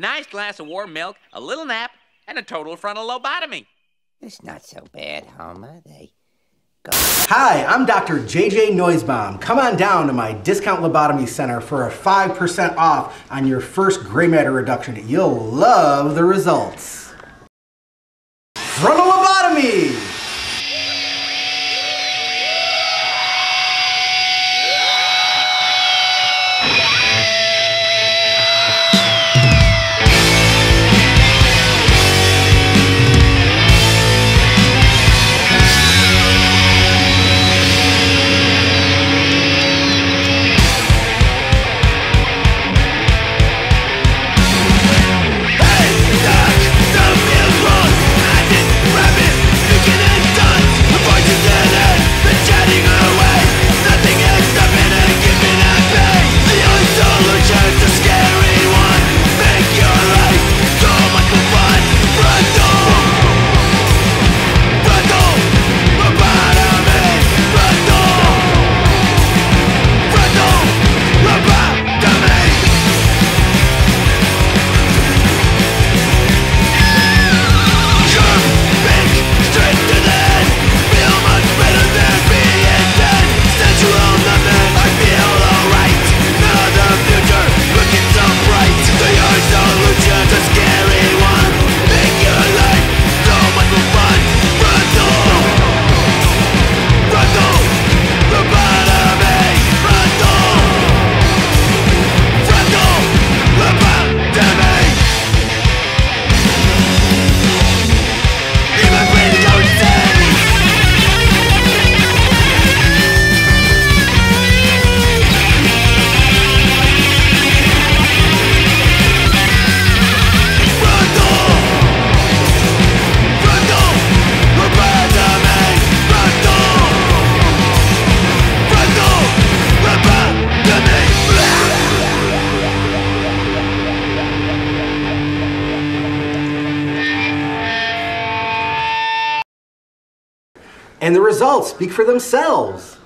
nice glass of warm milk, a little nap, and a total frontal lobotomy. It's not so bad, Homer. They go. Hi, I'm Dr. JJ Noisebaum. Come on down to my Discount Lobotomy Center for a 5% off on your first gray matter reduction. You'll love the results. And the results speak for themselves.